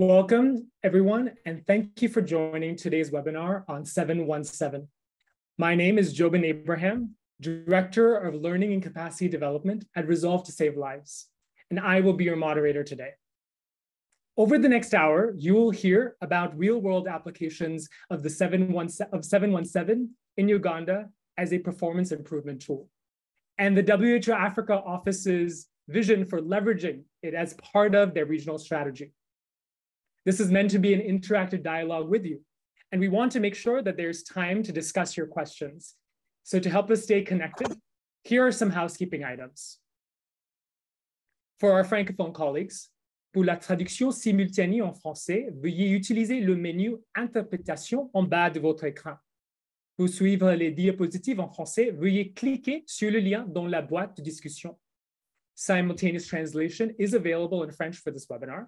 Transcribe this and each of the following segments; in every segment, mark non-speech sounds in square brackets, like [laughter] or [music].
Welcome, everyone, and thank you for joining today's webinar on 717. My name is Jobin Abraham, Director of Learning and Capacity Development at Resolve to Save Lives, and I will be your moderator today. Over the next hour, you will hear about real-world applications of the 717, of 717 in Uganda as a performance improvement tool, and the WHO Africa Office's vision for leveraging it as part of their regional strategy. This is meant to be an interactive dialogue with you, and we want to make sure that there's time to discuss your questions. So to help us stay connected, here are some housekeeping items. For our Francophone colleagues, pour la traduction simultanée en français, veuillez utiliser le menu Interprétation en bas de votre écran. Pour suivre les diapositives en français, veuillez cliquer sur le lien dans la boîte de discussion. Simultaneous translation is available in French for this webinar.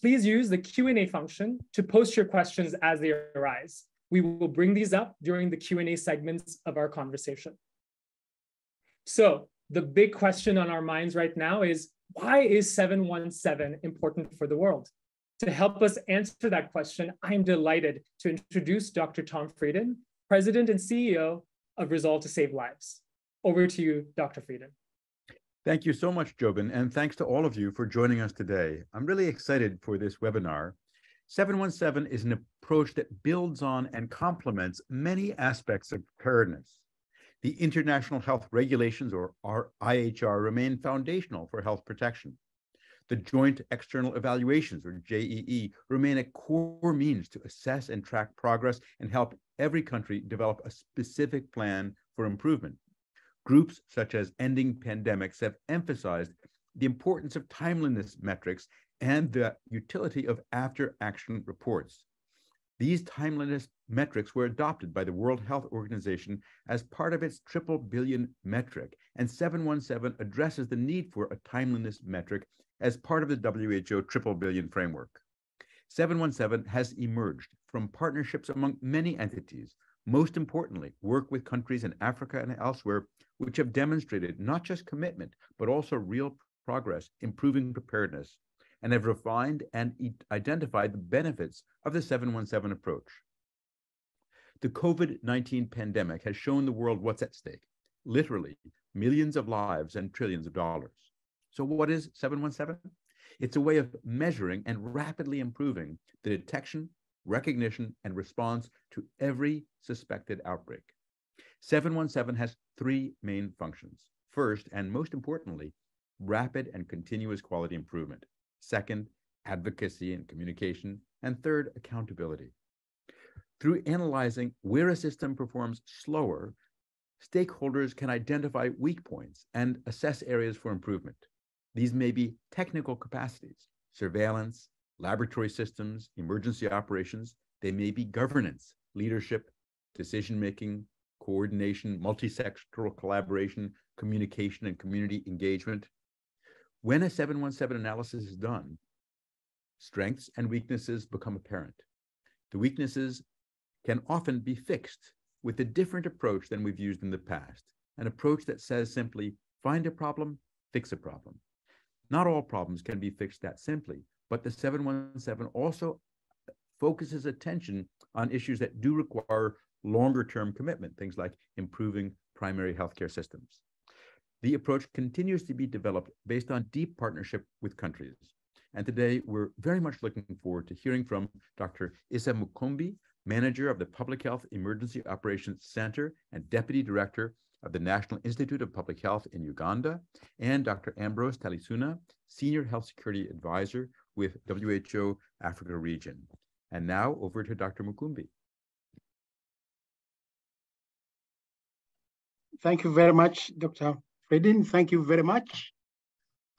Please use the Q&A function to post your questions as they arise. We will bring these up during the Q&A segments of our conversation. So the big question on our minds right now is, why is 717 important for the world? To help us answer that question, I'm delighted to introduce Dr. Tom Frieden, President and CEO of Resolve to Save Lives. Over to you, Dr. Frieden. Thank you so much, Jobin, and thanks to all of you for joining us today. I'm really excited for this webinar. 717 is an approach that builds on and complements many aspects of preparedness. The international health regulations, or IHR, remain foundational for health protection. The Joint External Evaluations, or JEE, remain a core means to assess and track progress and help every country develop a specific plan for improvement. Groups such as Ending Pandemics have emphasized the importance of timeliness metrics and the utility of after action reports. These timeliness metrics were adopted by the World Health Organization as part of its triple billion metric, and 717 addresses the need for a timeliness metric as part of the WHO triple billion framework. 717 has emerged from partnerships among many entities, most importantly, work with countries in Africa and elsewhere which have demonstrated not just commitment, but also real progress improving preparedness and have refined and identified the benefits of the 717 approach. The COVID 19 pandemic has shown the world what's at stake literally, millions of lives and trillions of dollars. So, what is 717? It's a way of measuring and rapidly improving the detection, recognition, and response to every suspected outbreak. 717 has three main functions. First, and most importantly, rapid and continuous quality improvement. Second, advocacy and communication. And third, accountability. Through analyzing where a system performs slower, stakeholders can identify weak points and assess areas for improvement. These may be technical capacities, surveillance, laboratory systems, emergency operations. They may be governance, leadership, decision making, coordination, multi-sectoral collaboration, communication, and community engagement. When a 717 analysis is done, strengths and weaknesses become apparent. The weaknesses can often be fixed with a different approach than we've used in the past, an approach that says simply, find a problem, fix a problem. Not all problems can be fixed that simply, but the 717 also focuses attention on issues that do require longer term commitment, things like improving primary healthcare systems. The approach continues to be developed based on deep partnership with countries. And today, we're very much looking forward to hearing from Dr. Issa Makumbi, manager of the Public Health Emergency Operations Center and deputy director of the National Institute of Public Health in Uganda, and Dr. Ambrose Talisuna, senior health security advisor with WHO Africa region. And now over to Dr. Makumbi. Thank you very much, Dr. Frieden. Thank you very much.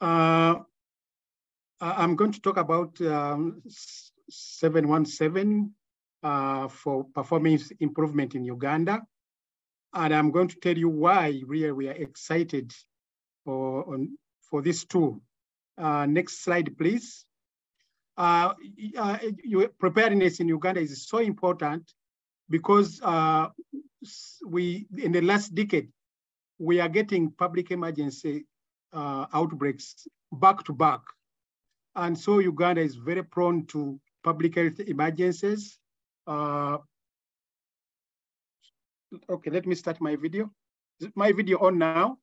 Uh, I'm going to talk about um, 717 uh, for performance improvement in Uganda. And I'm going to tell you why really we are excited for, on, for this tool. Uh, next slide, please. Uh, uh, preparedness in Uganda is so important because uh, we, in the last decade, we are getting public emergency uh, outbreaks back to back. And so Uganda is very prone to public health emergencies. Uh, okay, let me start my video. Is my video on now?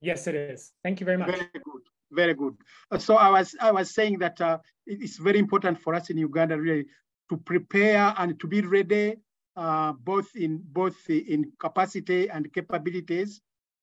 Yes, it is. Thank you very much. Very good. Very good. So I was I was saying that uh, it's very important for us in Uganda really to prepare and to be ready uh, both in both in capacity and capabilities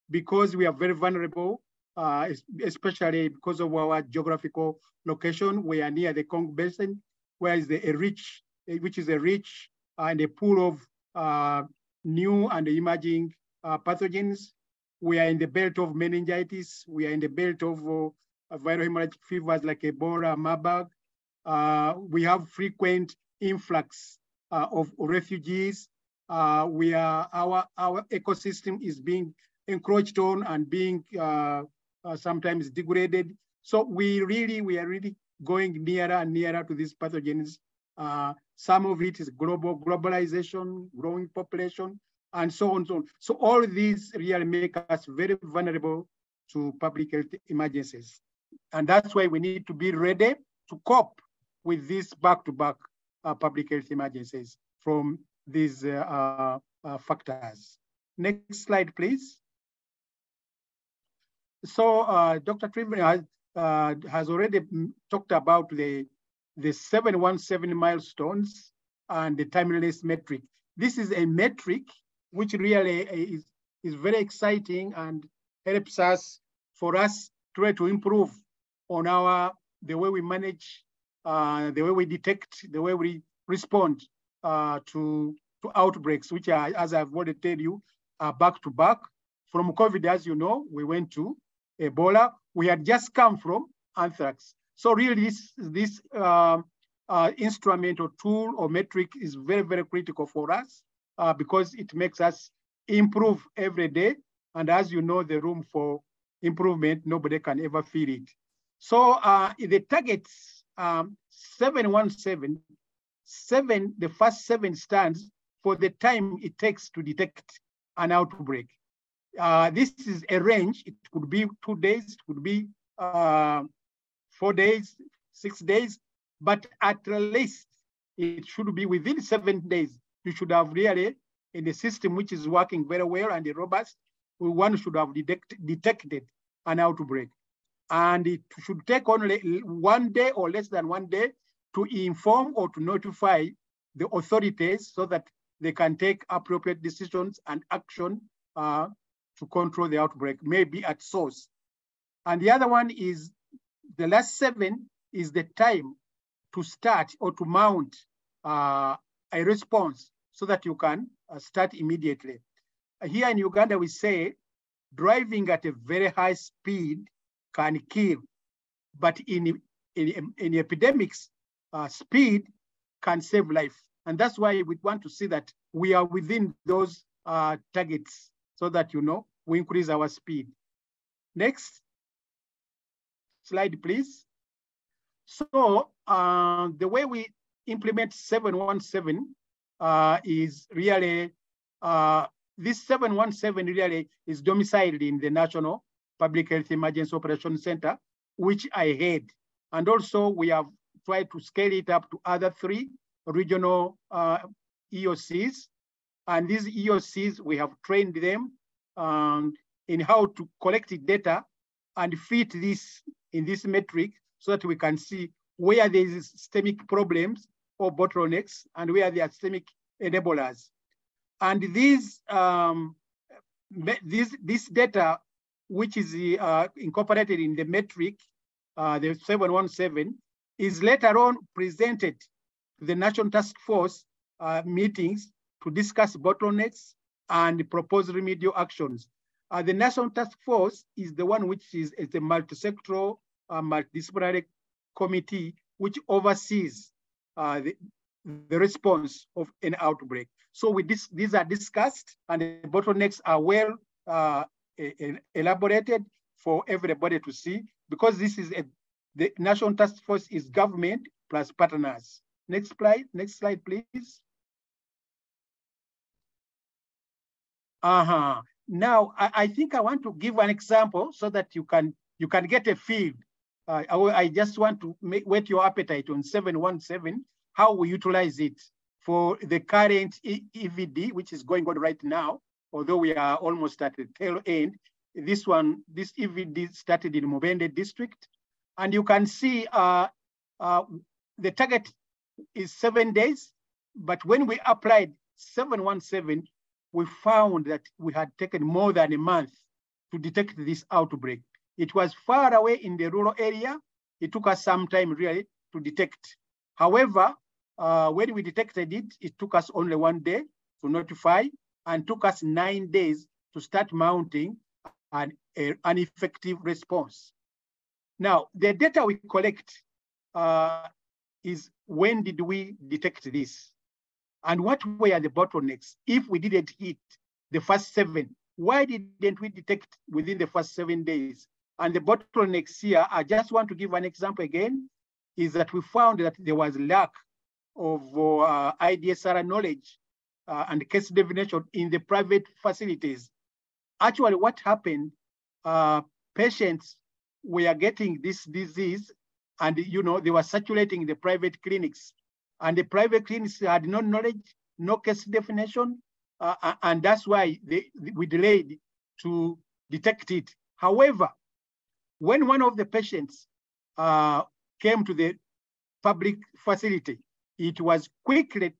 because we are very vulnerable, uh, especially because of our geographical location. We are near the Congo Basin, where is the a rich, which is a rich and a pool of uh, new and emerging uh, pathogens. We are in the belt of meningitis. We are in the belt of uh, viral hemorrhagic fevers like Ebola, Marburg. Uh, we have frequent influx uh, of refugees. Uh, we are our our ecosystem is being encroached on and being uh, sometimes degraded. So we really we are really going nearer and nearer to these pathogens. some of it is global globalization, growing population, and so on, and so on. So all these really make us very vulnerable to public health emergencies. And that's why we need to be ready to cope with this back-to-back uh, public health emergencies from these uh, uh, factors. Next slide, please. So Dr. Frieden has, has already talked about the, the 717 milestones and the timeliness metric. This is a metric which really is, is very exciting and helps us for us try to improve on our the way we manage uh, the way we detect, the way we respond uh, to, to outbreaks, which are, as I've already told you, are back to back. From COVID, as you know, we went to Ebola. We had just come from anthrax. So really this, this uh, uh, instrument or tool or metric is very, very critical for us uh, because it makes us improve every day. And as you know, the room for improvement, nobody can ever fill it. So uh, the targets um, 717, seven, the first seven stands for the time it takes to detect an outbreak. Uh, this is a range. It could be two days, it could be uh, four days, six days, but at least it should be within seven days. You should have really, in a system which is working very well and robust, one should have detect, detected an outbreak and it should take only one day or less than one day to inform or to notify the authorities so that they can take appropriate decisions and action uh, to control the outbreak, maybe at source. And the other one is the last seven is the time to start or to mount uh, a response so that you can uh, start immediately. Here in Uganda, we say driving at a very high speed can kill. But in, in, in epidemics, uh, speed can save life. And that's why we want to see that we are within those uh, targets so that, you know, we increase our speed. Next slide, please. So uh, the way we implement 717 uh, is really, uh, this 717 really is domiciled in the National Public Health Emergency Operation Center, which I head. And also we have tried to scale it up to other three regional uh, EOCs. And these EOCs, we have trained them um, in how to collect data and fit this in this metric so that we can see where there is systemic problems or bottlenecks and where there are systemic enablers. And these, um, this, this data which is uh, incorporated in the metric, uh, the 717, is later on presented to the National Task Force uh, meetings to discuss bottlenecks and propose remedial actions. Uh, the National Task Force is the one which is, is a multi-sectoral, uh, multidisciplinary committee which oversees uh, the, the response of an outbreak. So with this, these are discussed and the bottlenecks are well elaborated for everybody to see because this is a, the National Task Force is government plus partners. Next slide, next slide, please. Uh-huh. Now, I, I think I want to give an example so that you can you can get a feel uh, I, I, just want to make, whet your appetite on 717, how we utilize it for the current EVD, which is going on right now, although we are almost at the tail end. This one, this EVD started in Mubende district. And you can see uh, uh, the target is seven days, but when we applied 717, we found that we had taken more than a month to detect this outbreak. It was far away in the rural area. It took us some time really to detect. However, uh, when we detected it, it took us only one day to notify and took us nine days to start mounting an, a, an effective response. Now, the data we collect uh, is when did we detect this? And what were the bottlenecks if we didn't hit the first seven? Why didn't we detect within the first seven days? And the bottlenecks here, I just want to give an example again, is that we found that there was lack of uh, IDSR knowledge uh, and case definition in the private facilities. Actually, what happened, uh, patients were getting this disease and you know they were circulating in the private clinics and the private clinics had no knowledge, no case definition, uh, and that's why they, we delayed to detect it. However, when one of the patients uh, came to the public facility, it was quickly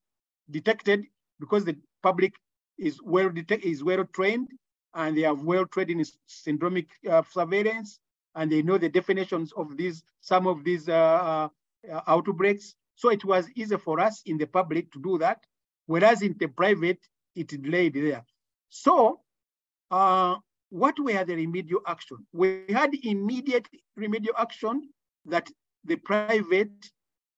detected because the public is well is well trained and they have well trained in syndromic uh, surveillance and they know the definitions of these some of these uh, uh, outbreaks. So it was easy for us in the public to do that, whereas in the private, it delayed there. So uh, what were the remedial action? We had immediate remedial action that the private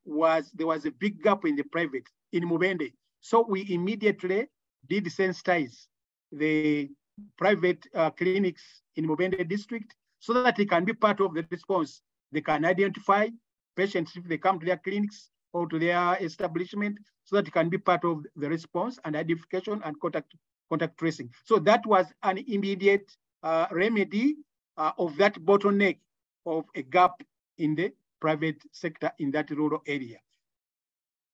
was, there was a big gap in the private in Mubende. So we immediately did sensitize the private uh, clinics in Mubende district so that they can be part of the response. They can identify patients if they come to their clinics or to their establishment so that it can be part of the response and identification and contact, contact tracing. So that was an immediate uh, remedy uh, of that bottleneck of a gap in the private sector in that rural area.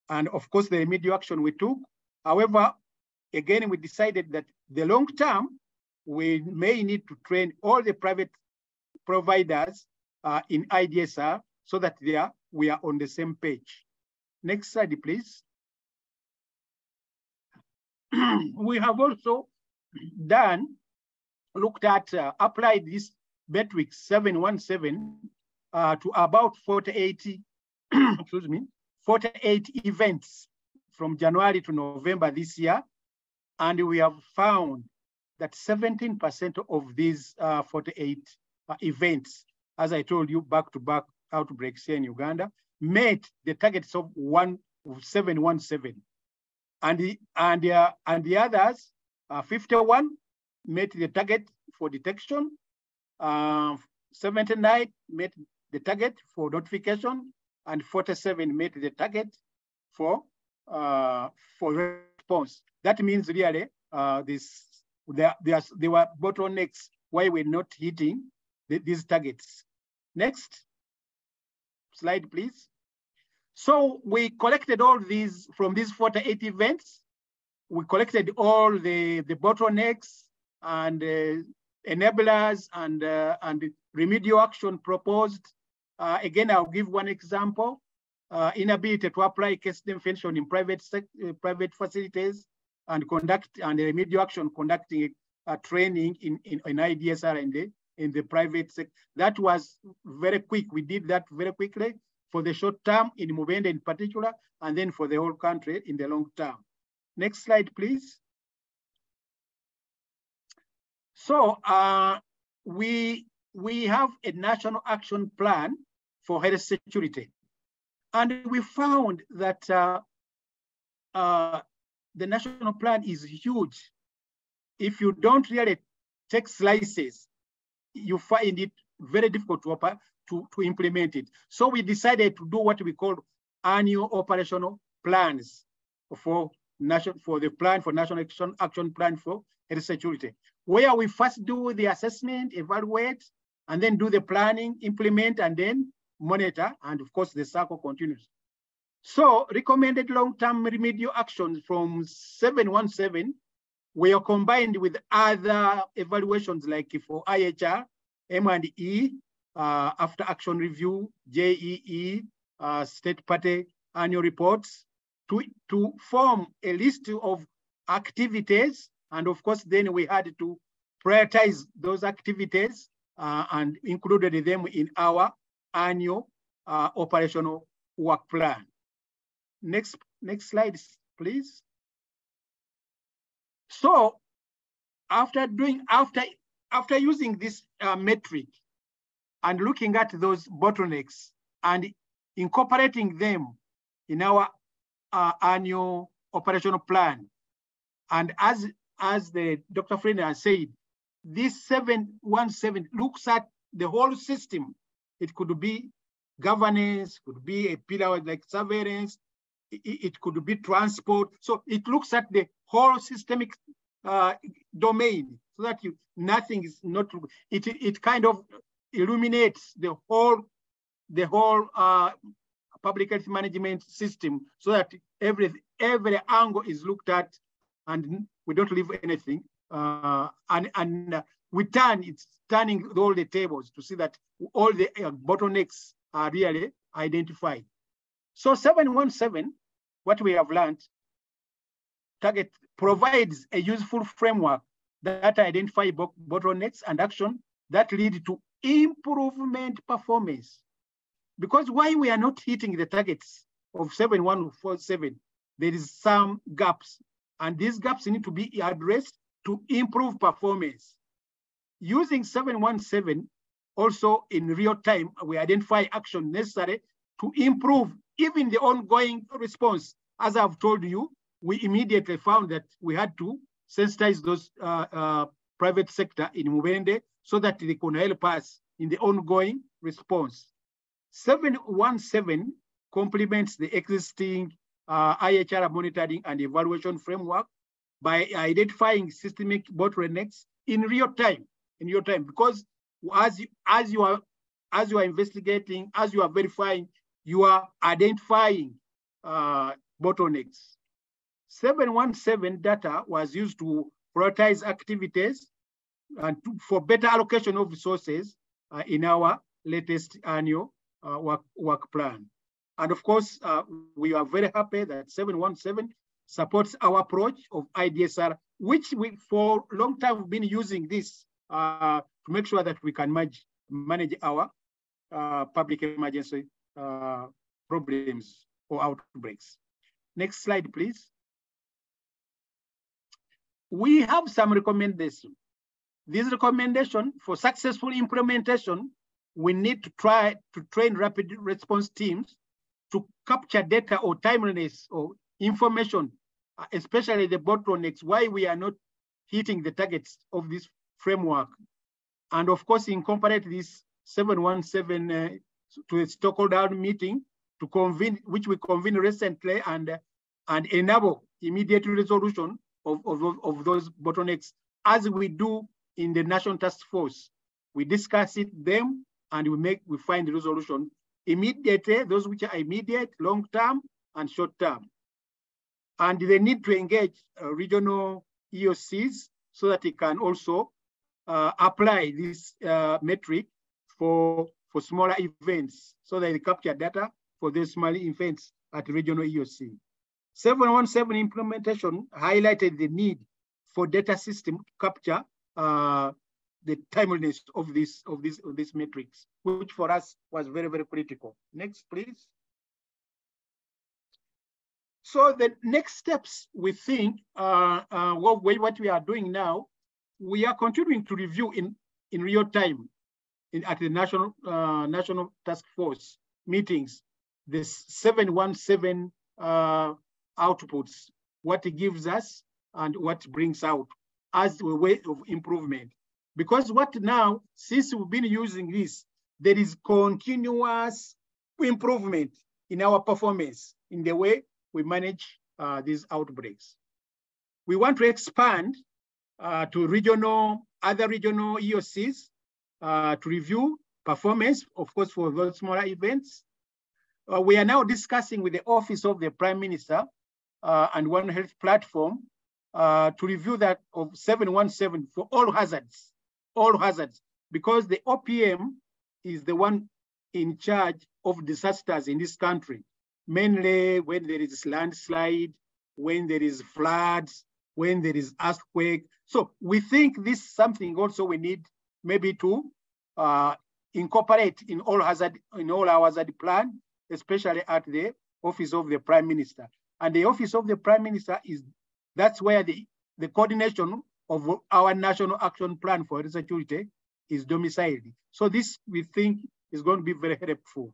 And of course, the remedial action we took. However, again, we decided that the long term, we may need to train all the private providers uh, in IDSR so that they are, we are on the same page. Next slide, please. [clears throat] we have also done, looked at, uh, applied this metric 717 uh, to about 48, [coughs] excuse me, 48 events from January to November this year. And we have found that 17% of these uh, 48 uh, events, as I told you, back-to-back -back outbreaks here in Uganda, met the targets of one 717. And the, and, uh, and the others, uh, 51 met the target for detection, uh, 79 met the target for notification, and 47 met the target for uh, for response. That means really uh, this there, there were bottlenecks why we're not hitting the, these targets. Next slide, please. So we collected all these from these 48 events. We collected all the, the bottlenecks and uh, enablers and, uh, and remedial action proposed. Uh, again, I'll give one example. Uh, inability to apply case definition in private uh, private facilities and conduct and remedial action conducting a training in, in, in IDSR and the, in the private sector. That was very quick. We did that very quickly for the short term in Mubende in particular, and then for the whole country in the long term. Next slide, please. So uh, we, we have a national action plan for health security. And we found that uh, uh, the national plan is huge. If you don't really take slices, you find it very difficult to, to, to implement it. So we decided to do what we call annual operational plans for national for the plan for national action, action plan for health security, where we first do the assessment, evaluate, and then do the planning, implement, and then monitor, and of course the cycle continues. So recommended long-term remedial actions from 717 were combined with other evaluations like for IHR, M&E, uh, after action review, JEE, uh, state party annual reports to, to form a list of activities. And of course, then we had to prioritize those activities uh, and included them in our annual uh, operational work plan. Next, next slide, please. So after doing, after, after using this uh, metric and looking at those bottlenecks and incorporating them in our uh, annual operational plan. And as, as the Dr. Has said, this 717 looks at the whole system. It could be governance, could be a pillar like surveillance, it, it could be transport. So it looks at the whole systemic uh, domain so that you nothing is not it it kind of illuminates the whole the whole uh, public health management system so that every every angle is looked at and we don't leave anything uh, and and we turn it's turning all the tables to see that all the uh, bottlenecks are really identified so 717 what we have learned target provides a useful framework that identify bottlenecks and action that lead to improvement performance. Because why we are not hitting the targets of 7147, there is some gaps and these gaps need to be addressed to improve performance. Using 717, also in real time, we identify action necessary to improve even the ongoing response. As I've told you, we immediately found that we had to sensitize those uh, uh, private sector in Mubende so that they can help us in the ongoing response. 717 complements the existing uh, IHR monitoring and evaluation framework by identifying systemic bottlenecks in real time, in real time, because as you, as you are as you are investigating, as you are verifying, you are identifying uh, bottlenecks. 717 data was used to prioritize activities and to, for better allocation of resources uh, in our latest annual uh, work, work plan. And of course, uh, we are very happy that 717 supports our approach of IDSR, which we for long time have been using this uh, to make sure that we can manage, manage our uh, public emergency uh, problems or outbreaks. Next slide, please we have some recommendations. This recommendation for successful implementation, we need to try to train rapid response teams to capture data or timeliness or information, uh, especially the bottlenecks, why we are not hitting the targets of this framework. And of course, incorporate this 717 uh, to a stakeholder meeting to convene, which we convened recently and, and enable immediate resolution of, of, of those bottlenecks as we do in the national task force. We discuss it them and we make we find the resolution immediately, those which are immediate, long term, and short term. And they need to engage uh, regional EOCs so that they can also apply this uh, metric for, for smaller events so that they capture data for those smaller events at regional EOC. 717 implementation highlighted the need for data system to capture uh, the timeliness of this of this of these metrics, which for us was very very critical. Next, please. So the next steps we think uh, uh, what, what we are doing now, we are continuing to review in in real time in, at the national uh, national task force meetings the 717 uh, outputs, what it gives us and what brings out as a way of improvement. Because what now, since we've been using this, there is continuous improvement in our performance in the way we manage uh, these outbreaks. We want to expand uh, to regional, other regional EOCs uh, to review performance, of course, for those smaller events. Uh, we are now discussing with the Office of the Prime Minister uh, and One Health platform uh, to review that of 717 for all hazards, all hazards, because the OPM is the one in charge of disasters in this country, mainly when there is landslide, when there is floods, when there is earthquake. So we think this is something also we need maybe to uh, incorporate in all hazard in all our hazard plan, especially at the office of the prime minister. And the office of the prime minister is that's where the, the coordination of our national action plan for security is domiciled. So this we think is going to be very helpful.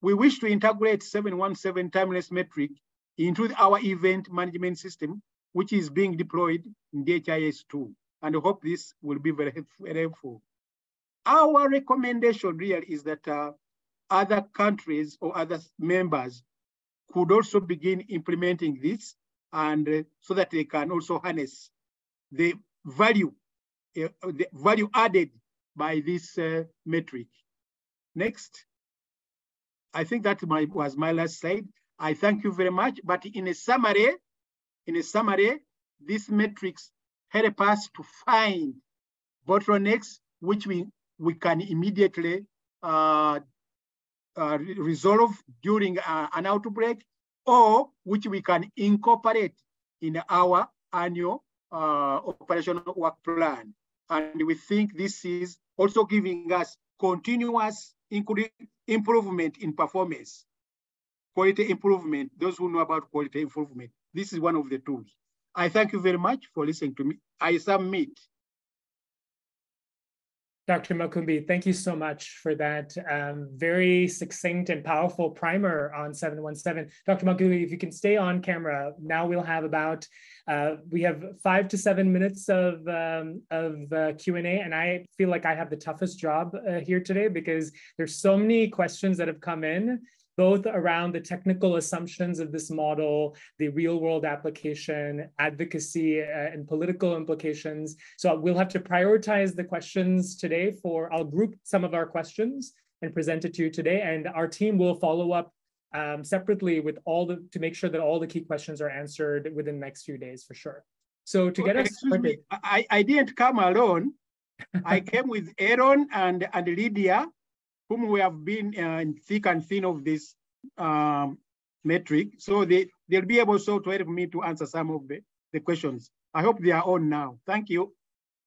We wish to integrate 717 timeless metric into our event management system, which is being deployed in DHIS2. And I hope this will be very helpful. Our recommendation really is that uh, other countries or other members could also begin implementing this and uh, so that they can also harness the value, uh, the value added by this uh, metric. Next. I think that my, was my last slide. I thank you very much. But in a summary, in a summary, these metrics help us to find bottlenecks which we, we can immediately uh, uh, resolve during uh, an outbreak or which we can incorporate in our annual uh, operational work plan. And we think this is also giving us continuous improvement in performance, quality improvement, those who know about quality improvement. This is one of the tools. I thank you very much for listening to me. I submit. Dr. Makumbi, thank you so much for that um, very succinct and powerful primer on 717. Dr. Makumbi, if you can stay on camera, now we'll have about, uh, we have five to seven minutes of, um, of uh, Q&A, and I feel like I have the toughest job uh, here today because there's so many questions that have come in both around the technical assumptions of this model, the real world application, advocacy, uh, and political implications. So we'll have to prioritize the questions today for, I'll group some of our questions and present it to you today. And our team will follow up um, separately with all the, to make sure that all the key questions are answered within the next few days for sure. So to get us started. Me, I, I didn't come alone. I came with Aaron and, and Lydia whom we have been uh, thick and thin of this um, metric. So they, they'll be able so to help me to answer some of the, the questions. I hope they are on now. Thank you.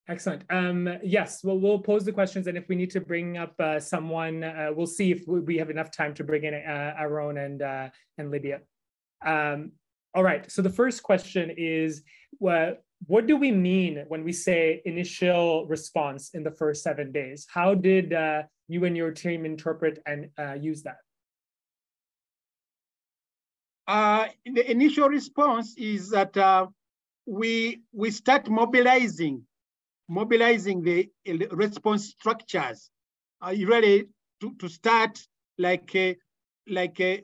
Excellent. Um, yes, well, we'll pose the questions, and if we need to bring up uh, someone, uh, we'll see if we have enough time to bring in uh, Aaron and uh, and Lydia. Um, all right. So the first question is, what what do we mean when we say initial response in the first seven days? How did uh, you and your team interpret and uh, use that? Uh, the initial response is that uh, we we start mobilizing, mobilizing the response structures. Are you ready to, to start like a, like a,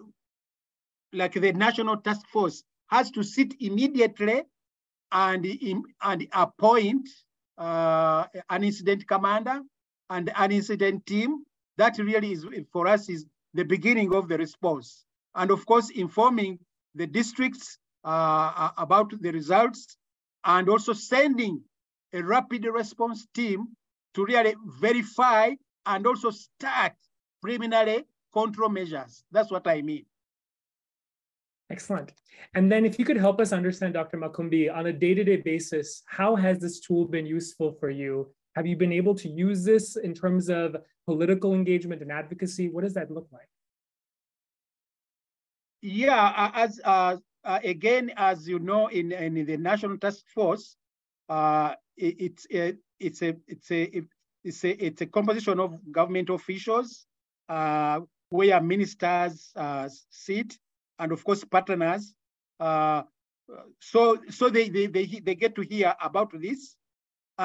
like the national task force has to sit immediately and and appoint uh, an incident commander and an incident team. That really is for us is the beginning of the response. And of course, informing the districts uh, about the results and also sending a rapid response team to really verify and also start preliminary control measures. That's what I mean. Excellent. And then if you could help us understand, Dr. Makumbi, on a day-to-day -day basis, how has this tool been useful for you? Have you been able to use this in terms of political engagement and advocacy? What does that look like? Yeah, as uh, uh, again, as you know, in, in the National Task Force, uh, it, it's a, it's a it's a it's a it's a composition of government officials uh, where ministers uh, sit, and of course partners. Uh, so so they, they they they get to hear about this,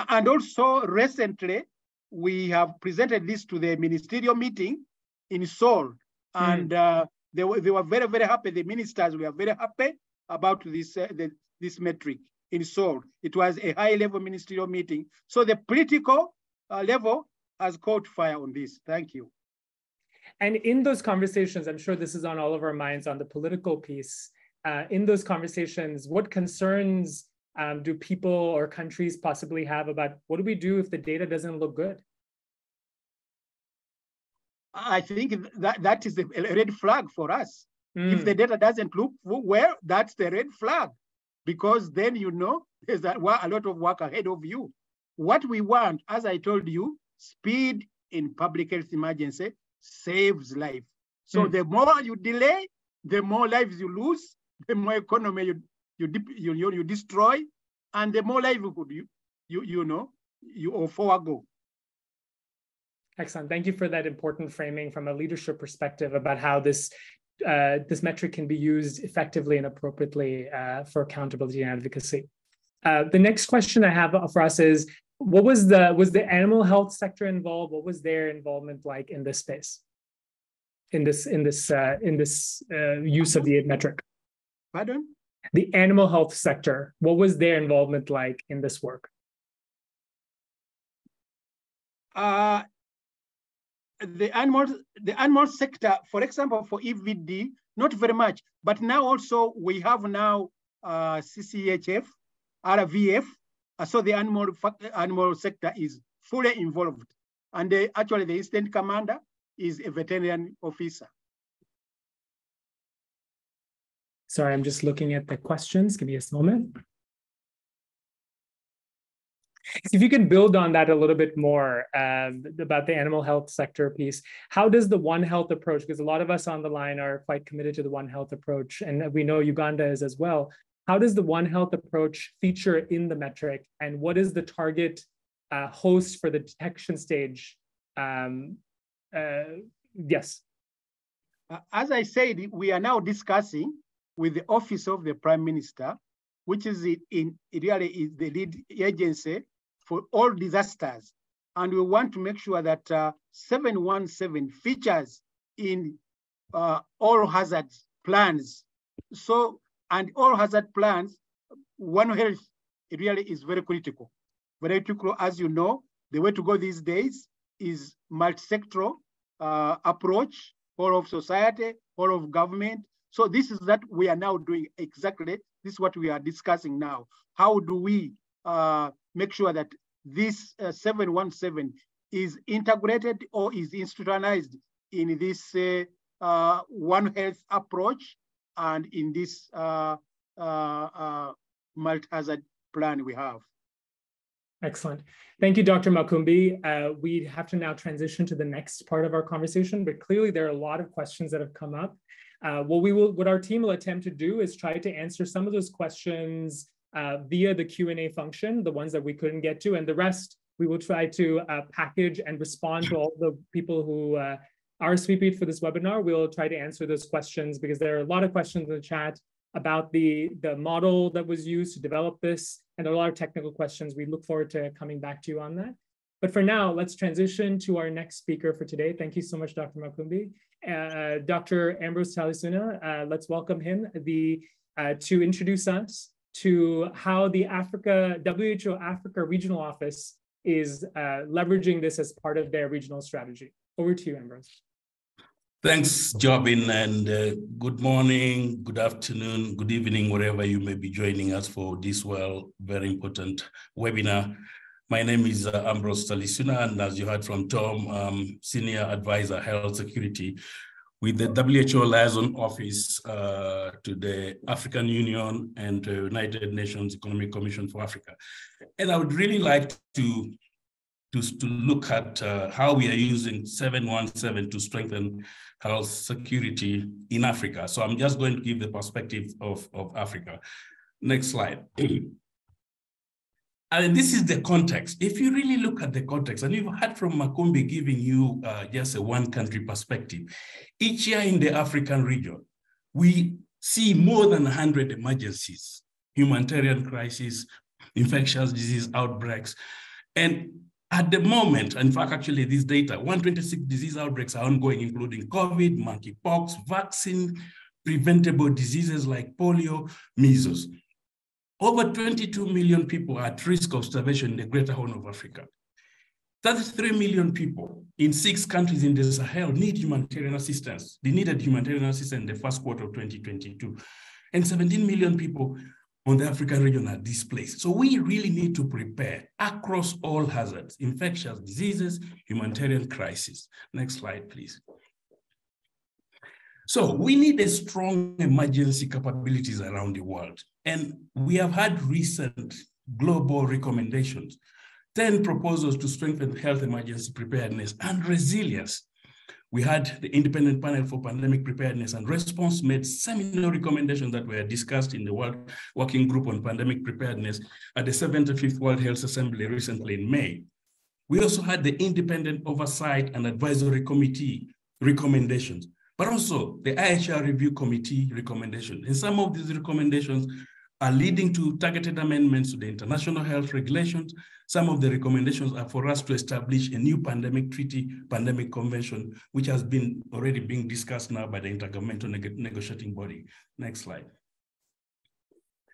and also recently we have presented this to the ministerial meeting in Seoul, mm. and they were, they were very, very happy. The ministers were very happy about this, uh, the, this metric in Seoul. It was a high level ministerial meeting. So the political uh, level has caught fire on this. Thank you. And in those conversations, I'm sure this is on all of our minds on the political piece. Uh, in those conversations, what concerns um, do people or countries possibly have about what do we do if the data doesn't look good? I think that, that is a red flag for us. Mm. If the data doesn't look well, that's the red flag, because then you know there's a, a lot of work ahead of you. What we want, as I told you, speed in public health emergency saves life. So mm. the more you delay, the more lives you lose, the more economy you you you, you, you destroy, and the more livelihood you you you know you forego. Excellent. Thank you for that important framing from a leadership perspective about how this uh, this metric can be used effectively and appropriately uh, for accountability and advocacy. Uh, the next question I have for us is, what was the was the animal health sector involved? What was their involvement like in this space, in this in this uh, in this uh, use of the metric? Pardon? The animal health sector. What was their involvement like in this work? Uh, the animal the animal sector, for example, for EVD, not very much. But now also we have now uh, CCHF, RVF. Uh, so the animal animal sector is fully involved, and they, actually the incident commander is a veterinarian officer. Sorry, I'm just looking at the questions. Give me a moment if you can build on that a little bit more um, about the animal health sector piece, how does the One Health approach, because a lot of us on the line are quite committed to the One Health approach, and we know Uganda is as well. How does the One Health approach feature in the metric, and what is the target uh, host for the detection stage? Um, uh, yes. Uh, as I said, we are now discussing with the Office of the Prime Minister, which is in, really is the lead agency for all disasters. And we want to make sure that uh, 717 features in uh, all hazard plans. So, and all hazard plans, One Health, it really is very critical. Very critical, as you know, the way to go these days is multi-sectoral uh, approach, all of society, all of government. So this is that we are now doing exactly, this is what we are discussing now. How do we uh, make sure that this uh, 717 is integrated or is institutionalized in this uh, uh, One Health approach and in this uh, uh, uh, multi-hazard plan we have. Excellent. Thank you, Dr. Makumbi. Uh, we have to now transition to the next part of our conversation, but clearly there are a lot of questions that have come up. Uh, what we will, what our team will attempt to do is try to answer some of those questions uh, via the Q&A function, the ones that we couldn't get to, and the rest we will try to uh, package and respond to all the people who uh, RSVP'd for this webinar. We'll try to answer those questions because there are a lot of questions in the chat about the, the model that was used to develop this and a lot of technical questions. We look forward to coming back to you on that. But for now, let's transition to our next speaker for today. Thank you so much, Dr. Makumbi. Uh, Dr. Ambrose Talisuna, uh, let's welcome him the, uh, to introduce us to how the Africa, WHO Africa Regional Office is uh, leveraging this as part of their regional strategy. Over to you, Ambrose. Thanks, Jobin, and uh, good morning, good afternoon, good evening, wherever you may be joining us for this well, very important webinar. My name is uh, Ambrose Talisuna, and as you heard from Tom, um, Senior Advisor Health Security with the WHO liaison office uh, to the African Union and the United Nations Economic Commission for Africa. And I would really like to, to, to look at uh, how we are using 717 to strengthen health security in Africa. So I'm just going to give the perspective of, of Africa. Next slide. [clears throat] And this is the context. If you really look at the context, and you've heard from Makumbi giving you uh, just a one country perspective, each year in the African region, we see more than 100 emergencies, humanitarian crises, infectious disease outbreaks. And at the moment, in fact, actually this data, 126 disease outbreaks are ongoing, including COVID, monkeypox, vaccine, preventable diseases like polio, measles. Over 22 million people are at risk of starvation in the greater horn of Africa. 33 million people in six countries in the Sahel need humanitarian assistance. They needed humanitarian assistance in the first quarter of 2022. And 17 million people on the African region are displaced. So we really need to prepare across all hazards, infectious diseases, humanitarian crisis. Next slide, please. So we need a strong emergency capabilities around the world. And we have had recent global recommendations 10 proposals to strengthen health emergency preparedness and resilience. We had the Independent Panel for Pandemic Preparedness and Response made seminal recommendations that were discussed in the World Working Group on Pandemic Preparedness at the 75th World Health Assembly recently in May. We also had the Independent Oversight and Advisory Committee recommendations, but also the IHR Review Committee recommendations. And some of these recommendations are leading to targeted amendments to the international health regulations. Some of the recommendations are for us to establish a new pandemic treaty, pandemic convention, which has been already being discussed now by the Intergovernmental Neg Negotiating Body. Next slide.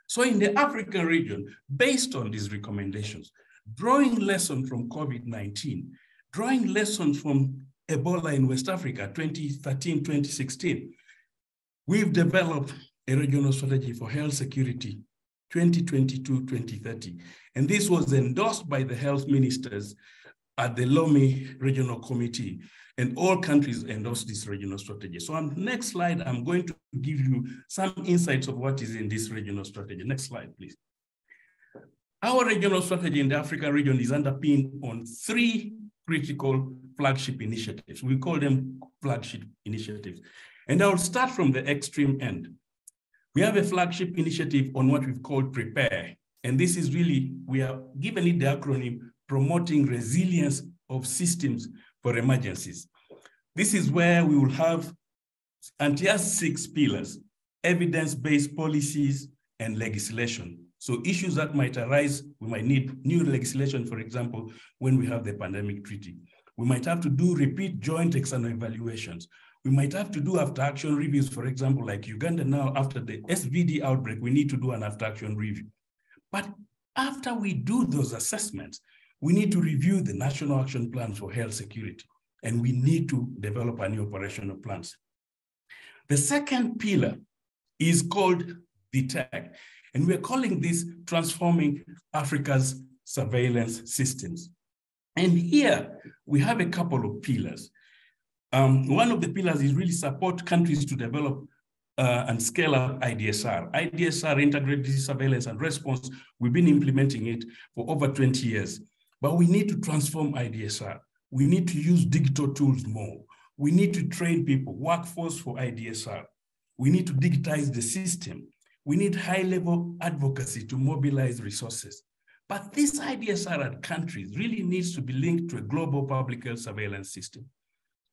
So in the African region, based on these recommendations, drawing lessons from COVID-19, drawing lessons from Ebola in West Africa, 2013, 2016, we've developed a regional strategy for health security 2022-2030. And this was endorsed by the health ministers at the Lomé Regional Committee, and all countries endorsed this regional strategy. So on next slide, I'm going to give you some insights of what is in this regional strategy. Next slide, please. Our regional strategy in the African region is underpinned on three critical flagship initiatives. We call them flagship initiatives. And I'll start from the extreme end. We have a flagship initiative on what we've called Prepare. And this is really, we are given it the acronym, promoting resilience of systems for emergencies. This is where we will have until six pillars, evidence-based policies and legislation. So issues that might arise, we might need new legislation, for example, when we have the pandemic treaty. We might have to do repeat joint external evaluations. We might have to do after action reviews, for example, like Uganda now, after the SVD outbreak, we need to do an after action review. But after we do those assessments, we need to review the National Action Plan for Health Security, and we need to develop a new operational plans. The second pillar is called the DETECT, and we're calling this Transforming Africa's Surveillance Systems. And here we have a couple of pillars. Um, one of the pillars is really support countries to develop uh, and scale up IDSR. IDSR, Integrated Surveillance and Response, we've been implementing it for over 20 years, but we need to transform IDSR. We need to use digital tools more. We need to train people, workforce for IDSR. We need to digitize the system. We need high-level advocacy to mobilize resources. But this IDSR at countries really needs to be linked to a global public health surveillance system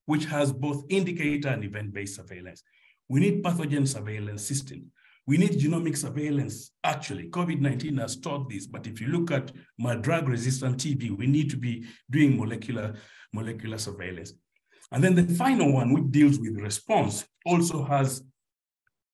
which has both indicator and event-based surveillance. We need pathogen surveillance system. We need genomic surveillance. Actually, COVID-19 has taught this, but if you look at my drug-resistant TB, we need to be doing molecular, molecular surveillance. And then the final one, which deals with response, also has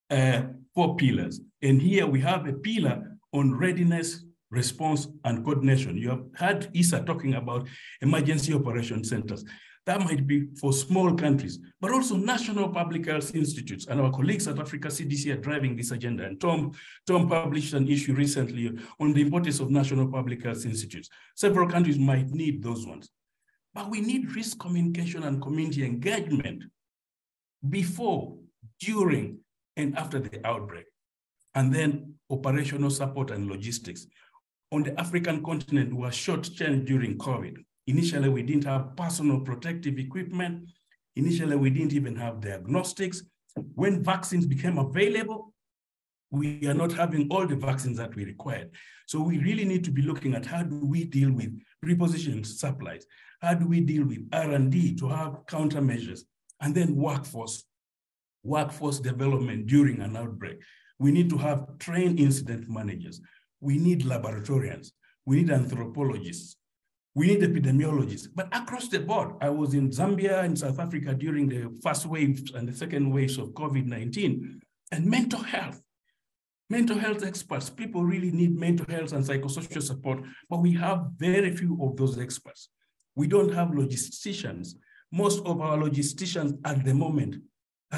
uh, four pillars. And here we have a pillar on readiness, response, and coordination. You have heard Issa talking about emergency operation centers. That might be for small countries, but also national public health institutes. And our colleagues at Africa CDC are driving this agenda. And Tom, Tom published an issue recently on the importance of national public health institutes. Several countries might need those ones. But we need risk communication and community engagement before, during, and after the outbreak. And then operational support and logistics. On the African continent, we were short-changed during COVID. Initially, we didn't have personal protective equipment. Initially, we didn't even have diagnostics. When vaccines became available, we are not having all the vaccines that we required. So we really need to be looking at how do we deal with repositioning supplies? How do we deal with R&D to have countermeasures? And then workforce, workforce development during an outbreak. We need to have trained incident managers. We need laboratorians. We need anthropologists. We need epidemiologists, but across the board, I was in Zambia and South Africa during the first waves and the second waves of COVID-19 and mental health. Mental health experts, people really need mental health and psychosocial support, but we have very few of those experts. We don't have logisticians. Most of our logisticians at the moment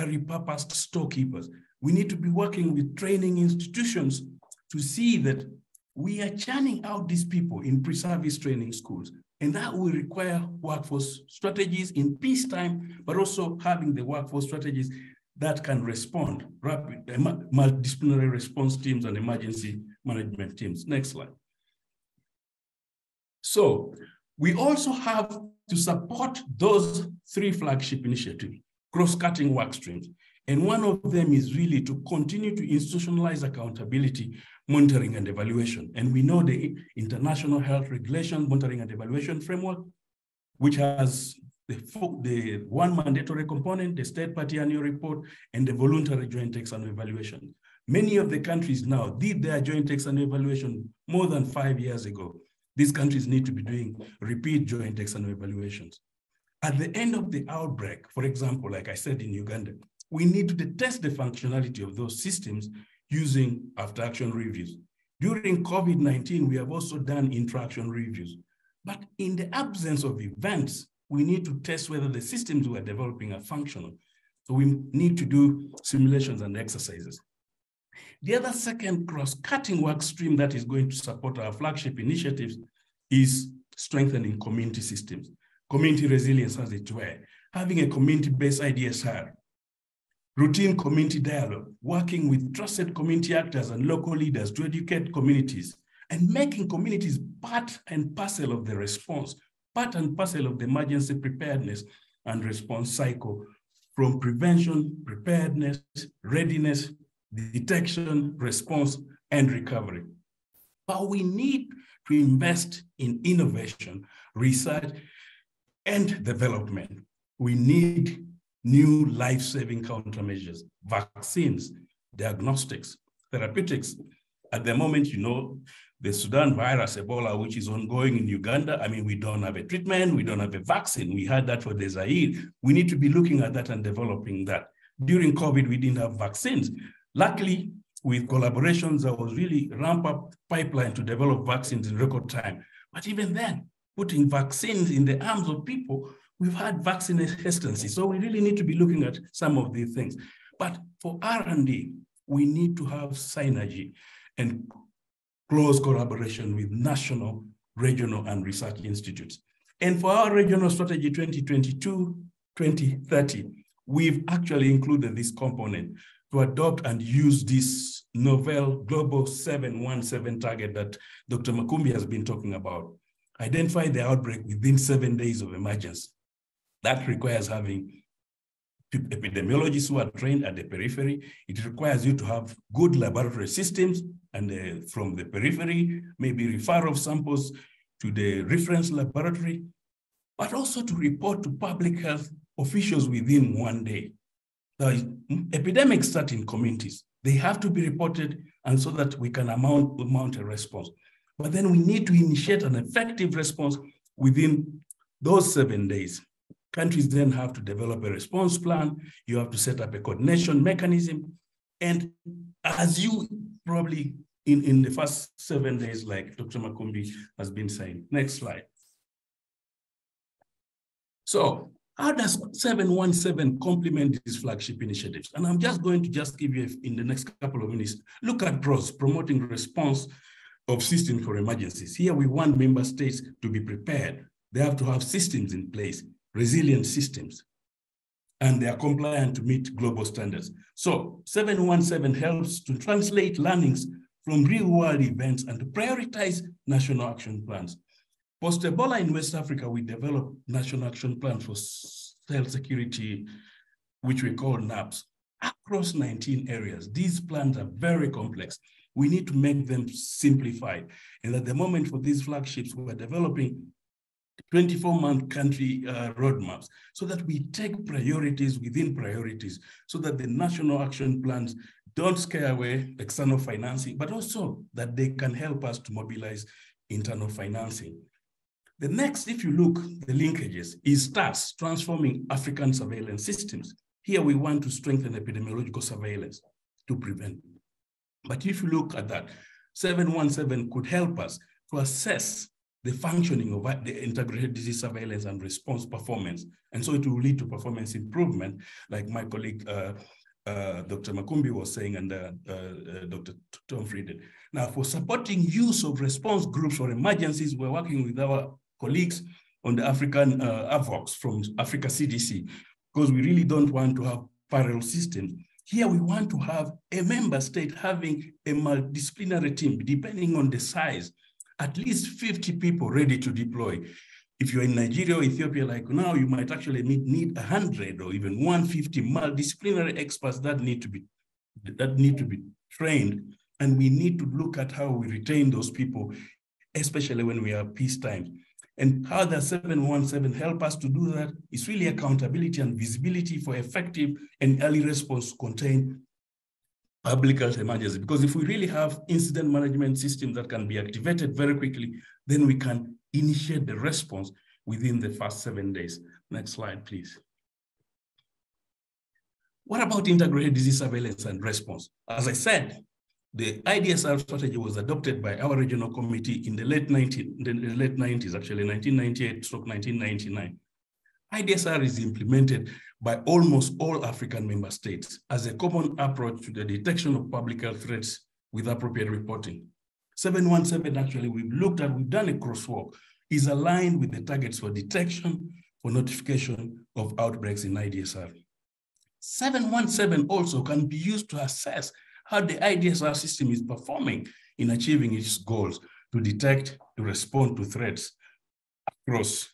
repurposed storekeepers. We need to be working with training institutions to see that we are churning out these people in pre-service training schools. And that will require workforce strategies in peacetime, but also having the workforce strategies that can respond, rapid, uh, multidisciplinary response teams and emergency management teams. Next slide. So we also have to support those three flagship initiatives, cross-cutting work streams. And one of them is really to continue to institutionalize accountability, monitoring and evaluation. And we know the International Health Regulation Monitoring and Evaluation Framework, which has the, the one mandatory component, the state party annual report, and the voluntary joint external evaluation. Many of the countries now did their joint external evaluation more than five years ago. These countries need to be doing repeat joint external evaluations. At the end of the outbreak, for example, like I said in Uganda, we need to test the functionality of those systems using after action reviews. During COVID-19, we have also done intra-action reviews. But in the absence of events, we need to test whether the systems we're developing are functional. So we need to do simulations and exercises. The other second cross-cutting work stream that is going to support our flagship initiatives is strengthening community systems. Community resilience, as it were, having a community-based IDSR, routine community dialogue, working with trusted community actors and local leaders to educate communities, and making communities part and parcel of the response, part and parcel of the emergency preparedness and response cycle. From prevention, preparedness, readiness, detection, response, and recovery. But we need to invest in innovation, research, and development. We need new life-saving countermeasures, vaccines, diagnostics, therapeutics. At the moment, you know, the Sudan virus, Ebola, which is ongoing in Uganda, I mean, we don't have a treatment, we don't have a vaccine. We had that for the Zaire. We need to be looking at that and developing that. During COVID, we didn't have vaccines. Luckily, with collaborations, there was really ramp up pipeline to develop vaccines in record time. But even then, putting vaccines in the arms of people we've had vaccine hesitancy. So we really need to be looking at some of these things. But for R&D, we need to have synergy and close collaboration with national, regional, and research institutes. And for our regional strategy 2022-2030, we've actually included this component to adopt and use this novel global 717 target that Dr. Makumbi has been talking about. Identify the outbreak within seven days of emergency. That requires having epidemiologists who are trained at the periphery. It requires you to have good laboratory systems and uh, from the periphery, maybe refer of samples to the reference laboratory, but also to report to public health officials within one day. The epidemics start in communities. They have to be reported and so that we can amount, mount a response. But then we need to initiate an effective response within those seven days. Countries then have to develop a response plan. You have to set up a coordination mechanism. And as you probably in, in the first seven days, like Dr. Makumbi has been saying. Next slide. So how does 717 complement these flagship initiatives? And I'm just going to just give you in the next couple of minutes, look at PROSE, promoting response of systems for emergencies. Here we want member states to be prepared. They have to have systems in place resilient systems, and they are compliant to meet global standards. So 717 helps to translate learnings from real world events and to prioritize national action plans. Post Ebola in West Africa, we developed national action plans for health security, which we call NAPHS, across 19 areas. These plans are very complex. We need to make them simplified. And at the moment for these flagships, we're developing 24-month country uh, roadmaps so that we take priorities within priorities so that the national action plans don't scare away external financing, but also that they can help us to mobilize internal financing. The next, if you look, the linkages is STARS, transforming African surveillance systems. Here we want to strengthen epidemiological surveillance to prevent. But if you look at that, 717 could help us to assess the functioning of the integrated disease surveillance and response performance. And so it will lead to performance improvement, like my colleague, uh, uh, Dr. Makumbi was saying, and uh, uh Dr. Tom Frieden. Now, for supporting use of response groups for emergencies, we're working with our colleagues on the African uh, AVoHC from Africa CDC, because we really don't want to have parallel systems. Here we want to have a member state having a multidisciplinary team, depending on the size at least 50 people ready to deploy. If you're in Nigeria or Ethiopia like now, you might actually need, need 100 or even 150 multidisciplinary experts that need to be that need to be trained. And we need to look at how we retain those people, especially when we are peacetime. And how the 717 help us to do that is really accountability and visibility for effective and early response to contain public health emergency. Because if we really have incident management systems that can be activated very quickly, then we can initiate the response within the first seven days. Next slide, please. What about integrated disease surveillance and response? As I said, the IDSR strategy was adopted by our regional committee in the late, 19, the late 90s, actually 1998 stroke 1999. IDSR is implemented by almost all African member states as a common approach to the detection of public health threats with appropriate reporting. 717 actually we've looked at, we've done a crosswalk, is aligned with the targets for detection, for notification of outbreaks in IDSR. 717 also can be used to assess how the IDSR system is performing in achieving its goals to detect, to respond to threats across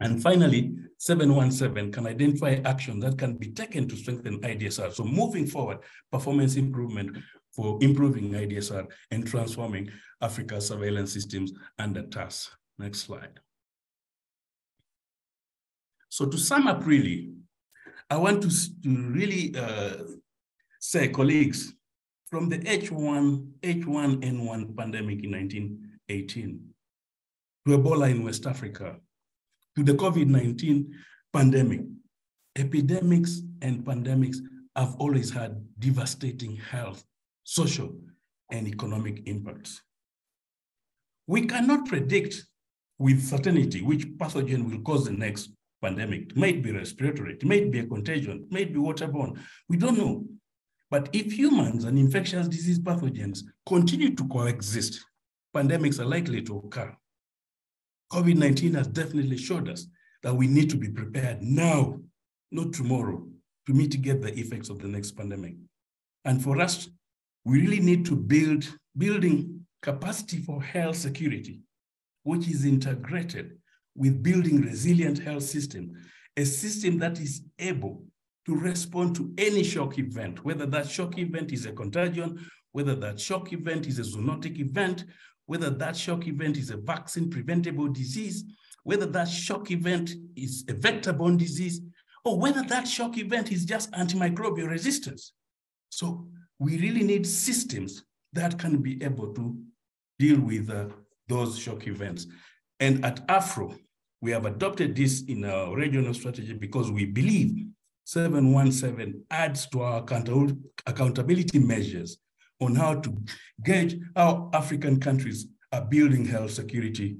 and finally, 717 can identify action that can be taken to strengthen IDSR. So moving forward, performance improvement for improving IDSR and transforming Africa's surveillance systems under TASS. Next slide. So to sum up really, I want to, to really uh, say, colleagues, from the H1, H1N1 pandemic in 1918 to Ebola in West Africa, to the COVID-19 pandemic, epidemics and pandemics have always had devastating health, social, and economic impacts. We cannot predict with certainty which pathogen will cause the next pandemic. It might be respiratory, it might be a contagion, it might be waterborne. We don't know. But if humans and infectious disease pathogens continue to coexist, pandemics are likely to occur. COVID-19 has definitely showed us that we need to be prepared now, not tomorrow, to mitigate the effects of the next pandemic. And for us, we really need to build building capacity for health security, which is integrated with building resilient health system, a system that is able to respond to any shock event, whether that shock event is a contagion, whether that shock event is a zoonotic event, whether that shock event is a vaccine preventable disease, whether that shock event is a vector-borne disease, or whether that shock event is just antimicrobial resistance. So we really need systems that can be able to deal with uh, those shock events. And at AFRO, we have adopted this in our regional strategy because we believe 717 adds to our accountability measures on how to gauge how African countries are building health security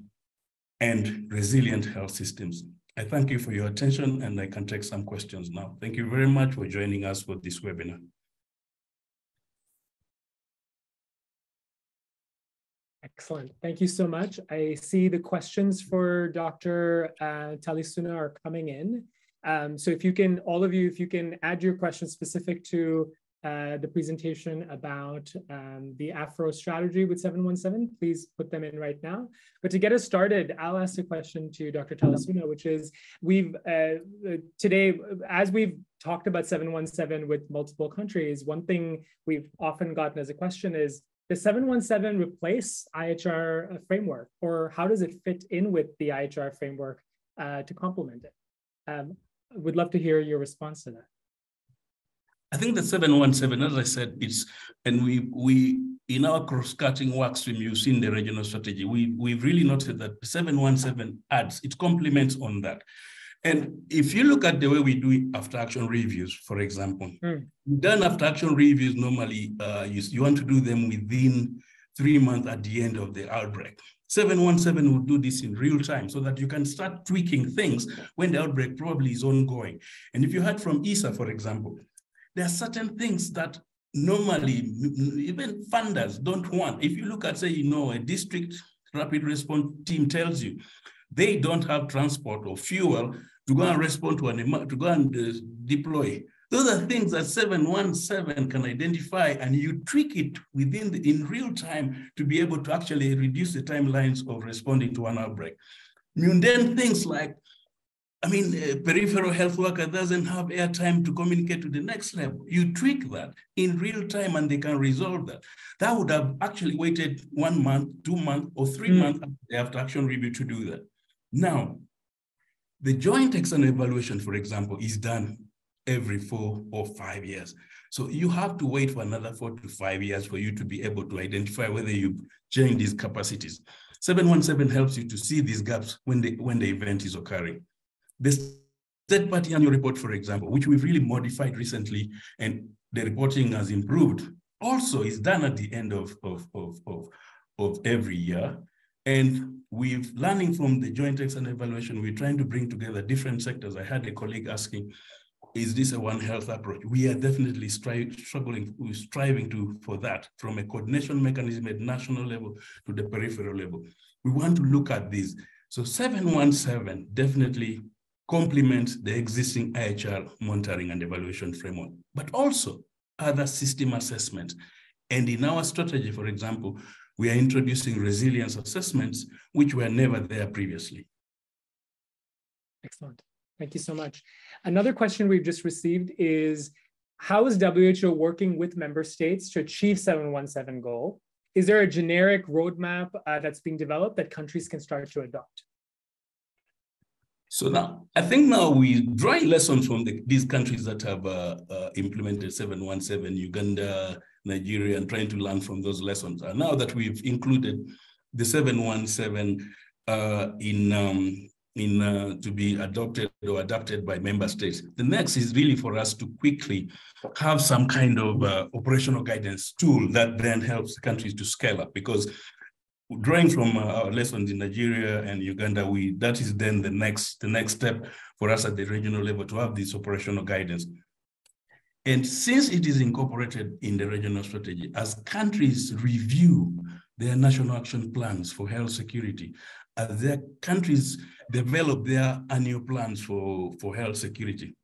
and resilient health systems. I thank you for your attention and I can take some questions now. Thank you very much for joining us for this webinar. Excellent. Thank you so much. I see the questions for Dr. Uh, Talisuna are coming in. Um, so if you can, all of you, if you can add your questions specific to uh, the presentation about um, the Afro strategy with 717, please put them in right now. But to get us started, I'll ask a question to Dr. Talisuna, which is we've uh, today, as we've talked about 717 with multiple countries, one thing we've often gotten as a question is, does 717 replace IHR framework or how does it fit in with the IHR framework uh, to complement it? Um, would love to hear your response to that. I think the 717, as I said, is, and we, we in our cross-cutting work stream, you've seen the regional strategy, we, we've really noted that 717 adds, it complements on that. And if you look at the way we do after action reviews, for example, mm. done after action reviews, normally uh, you, you want to do them within three months at the end of the outbreak. 717 will do this in real time so that you can start tweaking things when the outbreak probably is ongoing. And if you heard from Issa, for example, there are certain things that normally even funders don't want. If you look at, say, you know, a district rapid response team tells you they don't have transport or fuel to go and respond to an to go and uh, deploy. Those are things that 717 can identify and you tweak it within the, in real time to be able to actually reduce the timelines of responding to an outbreak. Mundane things like I mean, a peripheral health worker doesn't have airtime to communicate to the next level. You tweak that in real time and they can resolve that. That would have actually waited one month, two months, or three mm. months after action review to do that. Now, the joint external evaluation, for example, is done every four or five years. So you have to wait for another four to five years for you to be able to identify whether you've change these capacities. 717 helps you to see these gaps when the, when the event is occurring. The third party annual report, for example, which we've really modified recently and the reporting has improved, also is done at the end of, of, of, of, of every year. And we've learning from the joint external evaluation, we're trying to bring together different sectors. I had a colleague asking, is this a one health approach? We are definitely stri struggling, striving to for that from a coordination mechanism at national level to the peripheral level. We want to look at this. So 717 definitely complement the existing IHR monitoring and evaluation framework, but also other system assessments. And in our strategy, for example, we are introducing resilience assessments, which were never there previously. Excellent. Thank you so much. Another question we've just received is, how is WHO working with member states to achieve 717 goal? Is there a generic roadmap uh, that's being developed that countries can start to adopt? So now, I think now we draw lessons from the, these countries that have uh, uh, implemented 717, Uganda, Nigeria, and trying to learn from those lessons. And now that we've included the 717 uh, in um, in uh, to be adopted or adapted by member states. The next is really for us to quickly have some kind of uh, operational guidance tool that then helps countries to scale up because drawing from uh, our lessons in Nigeria and Uganda, we that is then the next the next step for us at the regional level to have this operational guidance. And since it is incorporated in the regional strategy, as countries review their national action plans for health security, as their countries develop their annual plans for, for health security,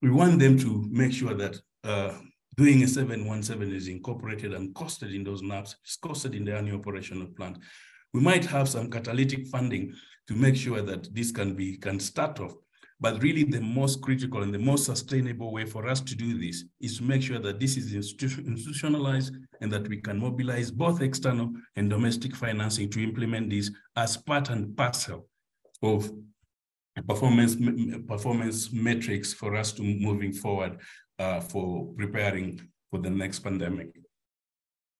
we want them to make sure that uh, doing a 717 is incorporated and costed in those maps, it's costed in the annual operational plan. We might have some catalytic funding to make sure that this can be can start off. But really the most critical and the most sustainable way for us to do this is to make sure that this is institutionalized and that we can mobilize both external and domestic financing to implement this as part and parcel of performance performance metrics for us to moving forward uh, for preparing for the next pandemic.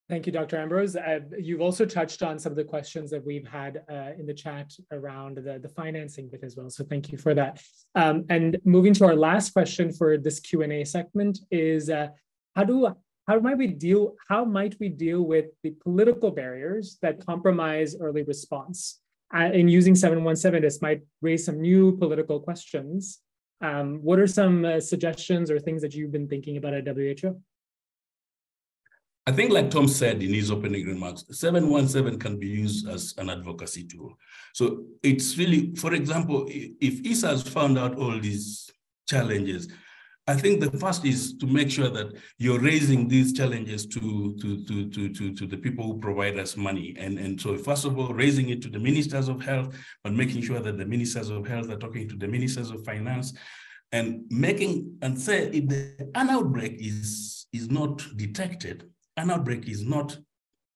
Thank you, Dr. Ambrose. Uh, you've also touched on some of the questions that we've had uh, in the chat around the, the financing bit as well. So thank you for that. Um, and moving to our last question for this Q&A segment is uh, how do how might we deal how might we deal with the political barriers that compromise early response? In using 717, this might raise some new political questions um, what are some uh, suggestions or things that you've been thinking about at WHO? I think, like Tom said in his opening remarks, 717 can be used as an advocacy tool. So it's really, for example, if Issa has found out all these challenges, I think the first is to make sure that you're raising these challenges to, to, to, to, to, to the people who provide us money. And, and so first of all, raising it to the ministers of health, but making sure that the ministers of health are talking to the ministers of finance and making and say if the, an outbreak is, is not detected, an outbreak is not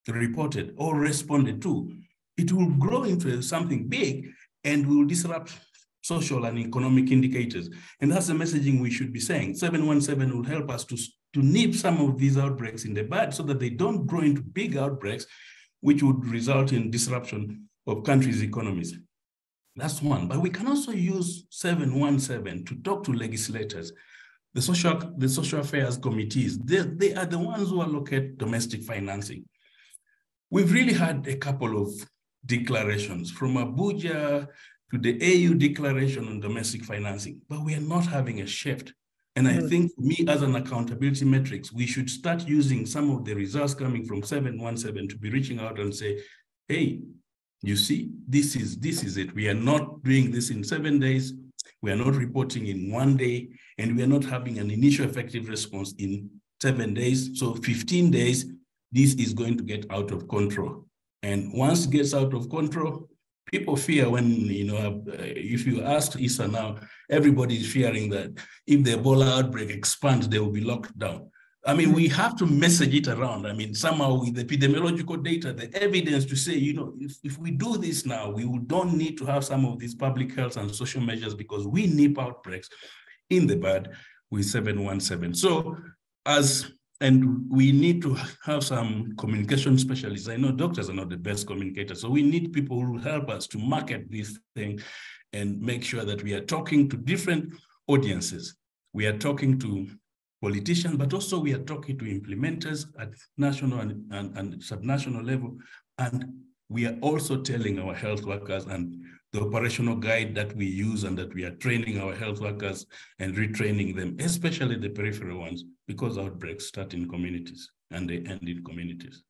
reported or responded to, it will grow into something big and will disrupt social and economic indicators. And that's the messaging we should be saying. 717 will help us to, to nip some of these outbreaks in the bud so that they don't grow into big outbreaks, which would result in disruption of countries' economies. That's one. But we can also use 717 to talk to legislators, the social, the social affairs committees. They, they are the ones who allocate domestic financing. We've really had a couple of declarations from Abuja to the AU declaration on domestic financing, but we are not having a shift. And I hmm. think for me as an accountability metrics, we should start using some of the results coming from 717 to be reaching out and say, hey, you see, this is this is it. We are not doing this in seven days. We are not reporting in one day, and we are not having an initial effective response in seven days. So 15 days, this is going to get out of control. And once it gets out of control, people fear when, you know, uh, if you ask Issa now, everybody is fearing that if the Ebola outbreak expands, they will be locked down. I mean, we have to message it around. I mean, somehow with the epidemiological data, the evidence to say, you know, if, if we do this now, we don't need to have some of these public health and social measures because we nip outbreaks in the bud with 717. So as and we need to have some communication specialists. I know doctors are not the best communicators, so we need people who help us to market this thing and make sure that we are talking to different audiences. We are talking to politicians, but also we are talking to implementers at national and, and, and subnational level. And we are also telling our health workers and the operational guide that we use and that we are training our health workers and retraining them, especially the peripheral ones, because outbreaks start in communities and they end in communities.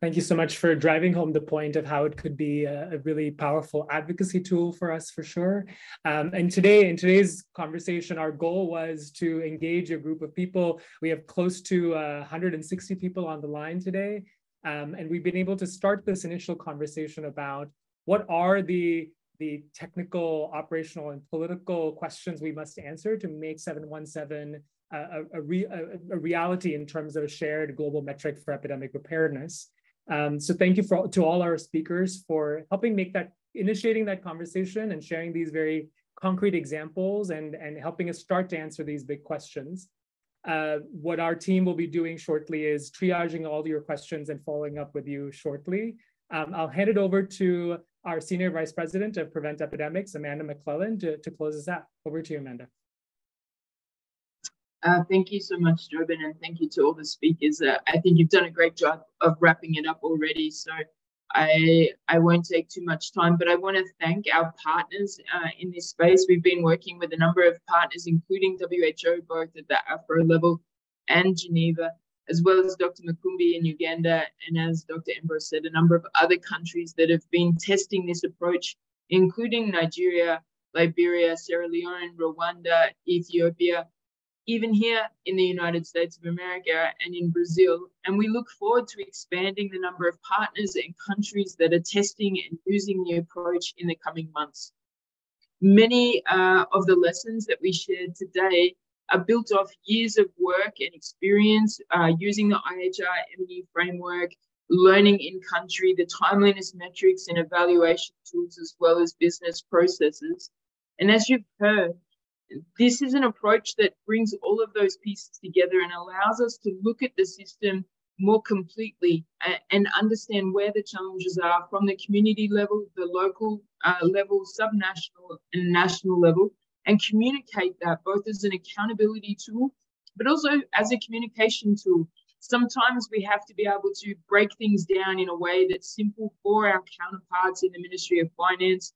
Thank you so much for driving home the point of how it could be a, a really powerful advocacy tool for us for sure. Um, and today, in today's conversation, our goal was to engage a group of people. We have close to uh, 160 people on the line today. Um, and we've been able to start this initial conversation about what are the the technical, operational, and political questions we must answer to make 717 a, a, re, a, a reality in terms of a shared global metric for epidemic preparedness. Um, so thank you for, to all our speakers for helping make that, initiating that conversation and sharing these very concrete examples and, and helping us start to answer these big questions. Uh, what our team will be doing shortly is triaging all your questions and following up with you shortly. Um, I'll hand it over to our Senior Vice President of Prevent Epidemics, Amanda McClelland, to, to close us out. Over to you, Amanda. Uh, thank you so much, Jobin, and thank you to all the speakers. Uh, I think you've done a great job of wrapping it up already, so I I won't take too much time. But I want to thank our partners uh, in this space. We've been working with a number of partners, including WHO, both at the AFRO level and Geneva, as well as Dr. Makumbi in Uganda, and as Dr. Ambrose said, a number of other countries that have been testing this approach, including Nigeria, Liberia, Sierra Leone, Rwanda, Ethiopia, even here in the United States of America and in Brazil. And we look forward to expanding the number of partners and countries that are testing and using the approach in the coming months. Many uh, of the lessons that we shared today are built off years of work and experience uh, using the IHR M&E framework, learning in country, the timeliness metrics and evaluation tools, as well as business processes. And as you've heard, this is an approach that brings all of those pieces together and allows us to look at the system more completely and understand where the challenges are from the community level, the local uh, level, subnational and national level, and communicate that both as an accountability tool, but also as a communication tool. Sometimes we have to be able to break things down in a way that's simple for our counterparts in the Ministry of Finance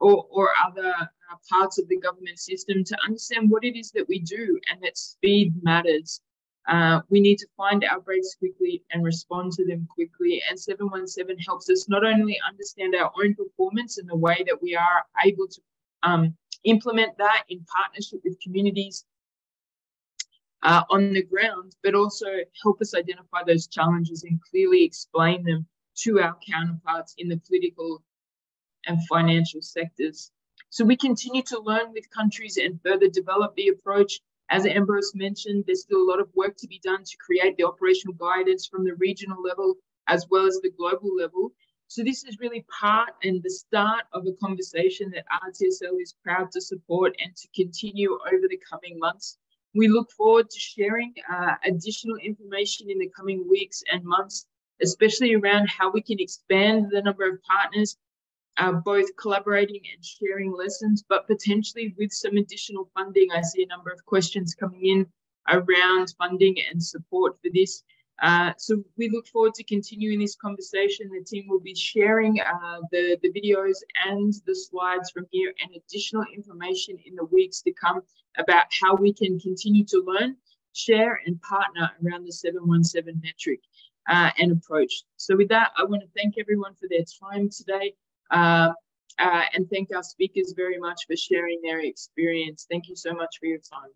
or, or other uh, parts of the government system to understand what it is that we do and that speed matters. Uh, we need to find outbreaks quickly and respond to them quickly. And 717 helps us not only understand our own performance and the way that we are able to um, implement that in partnership with communities uh, on the ground, but also help us identify those challenges and clearly explain them to our counterparts in the political and financial sectors. So we continue to learn with countries and further develop the approach. As Ambrose mentioned, there's still a lot of work to be done to create the operational guidance from the regional level as well as the global level. So this is really part and the start of a conversation that RTSL is proud to support and to continue over the coming months. We look forward to sharing uh, additional information in the coming weeks and months, especially around how we can expand the number of partners uh, both collaborating and sharing lessons, but potentially with some additional funding. I see a number of questions coming in around funding and support for this. Uh, so we look forward to continuing this conversation. The team will be sharing uh, the, the videos and the slides from here and additional information in the weeks to come about how we can continue to learn, share and partner around the 717 metric uh, and approach. So with that, I want to thank everyone for their time today. Uh, uh, and thank our speakers very much for sharing their experience. Thank you so much for your time.